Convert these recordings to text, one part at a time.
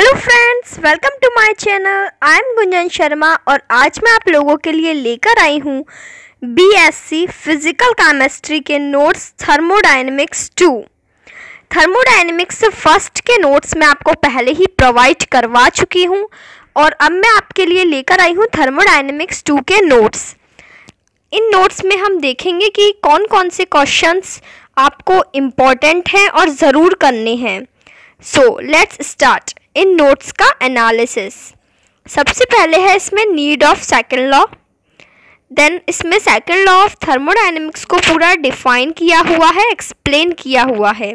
Hello friends welcome to my channel I am Gunjan Sharma और आज मैं आप लोगों के लिए लेकर आई हूँ बीएससी फ़िज़िकल केमिस्ट्री के notes thermodynamics two thermodynamics first के नोट्स मैं आपको पहले ही प्रोवाइड करवा चुकी हूँ और अब मैं आपके लिए लेकर आई हूँ थर्मोडायनेमिक्स टू के नोट्स इन नोट्स में हम देखेंगे कि कौन कौन से क्वेश्चंस आपको इंपॉर्टेंट हैं और ज़रूर करने हैं. सो लेट्स स्टार्ट इन नोट्स का एनालिसिस सबसे पहले है इसमें need of second law then इसमें सेकेंड लॉ ऑफ़ थर्मोडाइनमिक्स को पूरा डिफाइन किया हुआ है एक्सप्लेन किया हुआ है.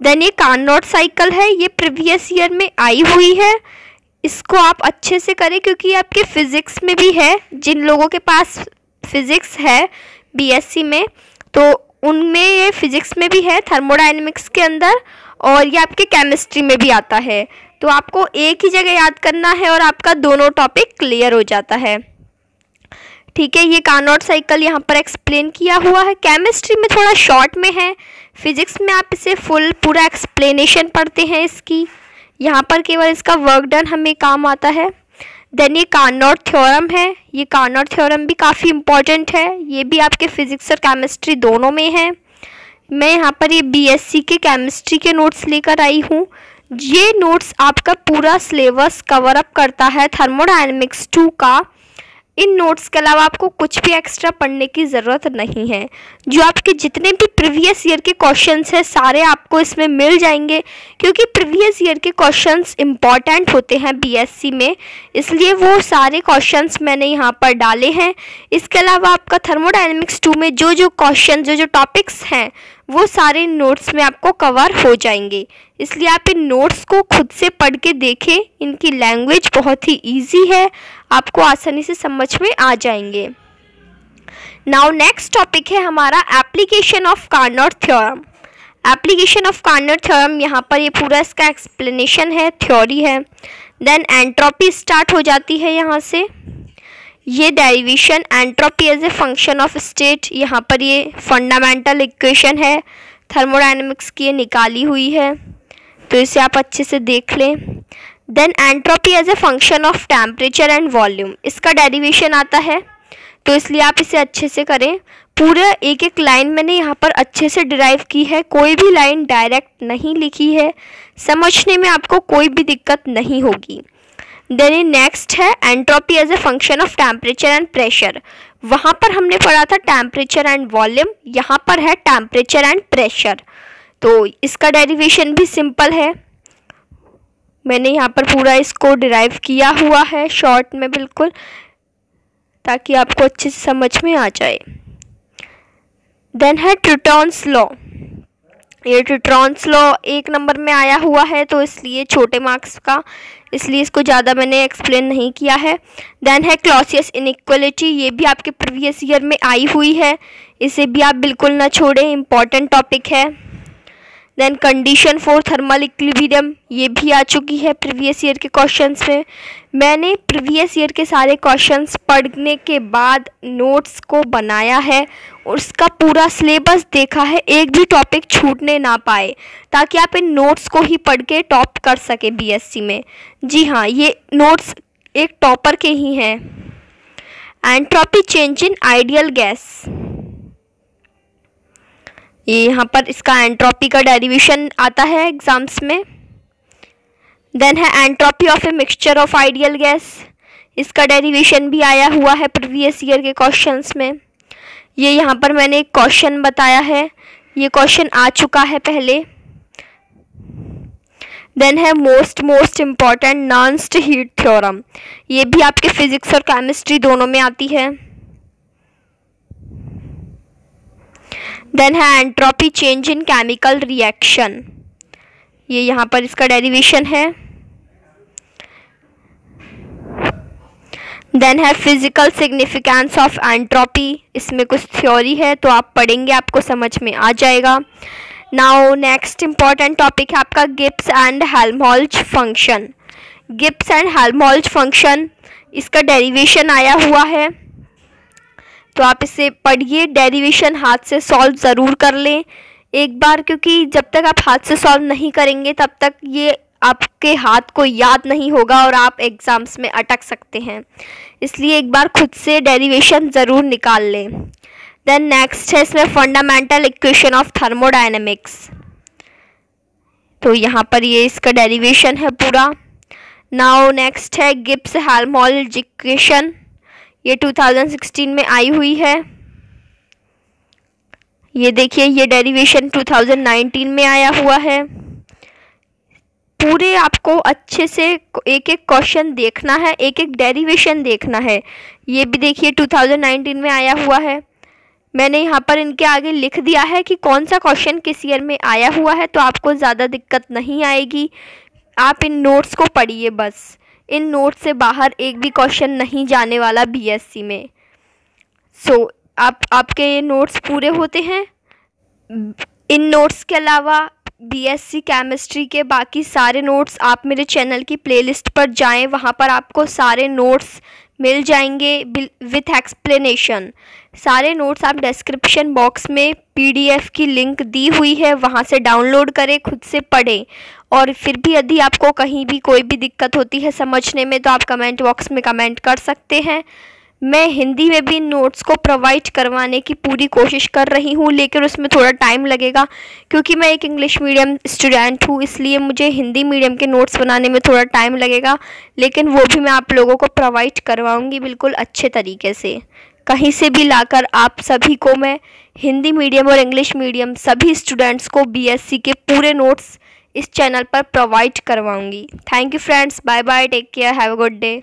देन ये कार्नोट साइकिल है, ये प्रीवियस ईयर में आई हुई है. इसको आप अच्छे से करें क्योंकि आपके फिज़िक्स में भी है. जिन लोगों के पास फिज़िक्स है बीएससी में तो उनमें ये फिज़िक्स में भी है थर्मोडाइनमिक्स के अंदर. और ये आपके केमिस्ट्री में भी आता है। तो आपको एक ही जगह याद करना है और आपका दोनों टॉपिक क्लियर हो जाता है। ठीक है, ये कार्नोट साइकिल यहाँ पर एक्सप्लेन किया हुआ है। केमिस्ट्री में थोड़ा शॉर्ट में है। फिजिक्स में आप इसे फुल पूरा एक्सप्लेनेशन पढ़ते हैं इसकी। यहाँ पर केवल इसका वर्क डन हमें काम आता है। देन ये कार्नोट थ्योरम है। ये कार्नोट थ्योरम भी काफ़ी इंपॉर्टेंट है। ये भी आपके फिजिक्स और केमिस्ट्री दोनों में है। मैं यहाँ पर ये बीएससी के केमिस्ट्री के नोट्स लेकर आई हूँ। ये नोट्स आपका पूरा सिलेबस कवर अप करता है थर्मोडाइनमिक्स टू का। इन नोट्स के अलावा आपको कुछ भी एक्स्ट्रा पढ़ने की ज़रूरत नहीं है। जो आपके जितने भी प्रीवियस ईयर के क्वेश्चंस हैं, सारे आपको इसमें मिल जाएँगे, क्योंकि प्रीवियस ईयर के क्वेश्चंस इंपॉर्टेंट होते हैं बीएससी में। इसलिए वो सारे क्वेश्चंस मैंने यहाँ पर डाले हैं। इसके अलावा आपका थर्मोडाइनमिक्स टू में जो जो क्वेश्चन जो जो टॉपिक्स हैं वो सारे नोट्स में आपको कवर हो जाएँगे। इसलिए आप इन नोट्स को खुद से पढ़ के देखें। इनकी लैंग्वेज बहुत ही ईजी है। आपको आसानी से समझ में आ जाएँगे। नाउ नेक्स्ट टॉपिक है हमारा application of Carnot theorem application of Carnot theorem यहाँ पर ये पूरा इसका एक्सप्लेनेशन है थ्योरी है। देन एंट्रोपी स्टार्ट हो जाती है यहाँ से। ये derivation entropy as a function of state यहाँ पर ये फंडामेंटल इक्वेशन है. थर्मोडाइनमिक्स की ये निकाली हुई है. तो इसे आप अच्छे से देख लें. Then entropy as a function of temperature and volume इसका डेरिवेशन आता है. तो इसलिए आप इसे अच्छे से करें. पूरा एक एक लाइन मैंने यहाँ पर अच्छे से डिराइव की है. कोई भी लाइन डायरेक्ट नहीं लिखी है. समझने में आपको कोई भी दिक्कत नहीं होगी. देन नेक्स्ट है entropy as a function of temperature and pressure वहाँ पर हमने पढ़ा था टेम्परेचर एंड वॉल्यूम यहाँ पर है टेम्परेचर एंड प्रेशर तो इसका डेरिवेशन भी सिंपल है। मैंने यहाँ पर पूरा इसको डिराइव किया हुआ है शॉर्ट में बिल्कुल, ताकि आपको अच्छे से समझ में आ जाए। देन है ट्रिटॉन्स लॉ ये ट्रिट्रॉन्स लॉ एक नंबर में आया हुआ है तो इसलिए छोटे मार्क्स का इसलिए इसको ज़्यादा मैंने एक्सप्लेन नहीं किया है। देन है क्लॉसियस इनक्वलिटी ये भी आपके प्रीवियस ईयर में आई हुई है। इसे भी आप बिल्कुल ना छोड़ें इंपॉर्टेंट टॉपिक है। Then condition for thermal equilibrium ये भी आ चुकी है प्रीवियस ईयर के क्वेश्चंस में। मैंने प्रीवियस ईयर के सारे क्वेश्चंस पढ़ने के बाद नोट्स को बनाया है उसका पूरा सिलेबस देखा है, एक भी टॉपिक छूटने ना पाए, ताकि आप इन नोट्स को ही पढ़ के टॉप कर सके बीएससी में। जी हाँ ये नोट्स एक टॉपर के ही हैं। Entropy change in ideal gas ये यहाँ पर इसका एंट्रोपी का डेरिवेशन आता है एग्ज़ाम्स में। देन है entropy of a mixture of ideal gas इसका डेरिवेशन भी आया हुआ है प्रीवियस ईयर के क्वेश्चंस में। ये यहाँ पर मैंने एक क्वेश्चन बताया है। ये क्वेश्चन आ चुका है पहले। देन है most most important Nernst heat theorem ये भी आपके फिजिक्स और केमिस्ट्री दोनों में आती है। देन है entropy change in chemical reaction ये यहाँ पर इसका डेरिवेशन है। देन है फ़िज़िकल सिग्निफिकेंस ऑफ़ एंट्रोपी इसमें कुछ थ्योरी है तो आप पढ़ेंगे, आपको समझ में आ जाएगा। नाउ नेक्स्ट इंपॉर्टेंट टॉपिक है आपका Gibbs and Helmholtz function Gibbs and Helmholtz function इसका डेरिवेशन आया हुआ है। तो आप इसे पढ़िए डेरिवेशन हाथ से सॉल्व ज़रूर कर लें। एक बार, क्योंकि जब तक आप हाथ से सॉल्व नहीं करेंगे, तब तक ये आपके हाथ को याद नहीं होगा और आप एग्ज़ाम्स में अटक सकते हैं। इसलिए एक बार खुद से डेरिवेशन ज़रूर निकाल लें। देन नेक्स्ट है इसमें फंडामेंटल इक्वेशन ऑफ़ थर्मोडाइनमिक्स तो यहाँ पर ये इसका डेरिवेशन है पूरा। नाउ नेक्स्ट है गिप्स इक्वेशन ये 2016 में आई हुई है। ये देखिए, ये डेरिवेशन 2019 में आया हुआ है। पूरे आपको अच्छे से एक एक क्वेश्चन देखना है एक एक डेरिवेशन देखना है। ये भी देखिए 2019 में आया हुआ है। मैंने यहाँ पर इनके आगे लिख दिया है कि कौन सा क्वेश्चन किस ईयर में आया हुआ है तो आपको ज़्यादा दिक्कत नहीं आएगी। आप इन नोट्स को पढ़िए बस। इन नोट्स से बाहर एक भी क्वेश्चन नहीं जाने वाला बीएससी में। सो so, आप आपके ये नोट्स पूरे होते हैं? इन नोट्स के अलावा बीएससी केमिस्ट्री के बाकी सारे नोट्स आप मेरे चैनल की प्लेलिस्ट पर जाएँ वहाँ पर आपको सारे नोट्स मिल जाएँगे विथ एक्सप्लेनेशन सारे नोट्स आप डिस्क्रिप्शन बॉक्स में पीडीएफ की लिंक दी हुई है, वहाँ से डाउनलोड करें, खुद से पढ़ें। और फिर भी यदि आपको कहीं भी कोई भी दिक्कत होती है समझने में तो आप कमेंट बॉक्स में कमेंट कर सकते हैं। मैं हिंदी में भी नोट्स को प्रोवाइड करवाने की पूरी कोशिश कर रही हूँ, लेकिन उसमें थोड़ा टाइम लगेगा, क्योंकि मैं एक इंग्लिश मीडियम स्टूडेंट हूँ, इसलिए मुझे हिंदी मीडियम के नोट्स बनाने में थोड़ा टाइम लगेगा, लेकिन वो भी मैं आप लोगों को प्रोवाइड करवाऊँगी बिल्कुल अच्छे तरीके से। कहीं से भी लाकर आप सभी को मैं हिंदी मीडियम और इंग्लिश मीडियम सभी स्टूडेंट्स को बीएससी के पूरे नोट्स इस चैनल पर provide करवाऊँगी। Thank you friends bye bye take care have a good day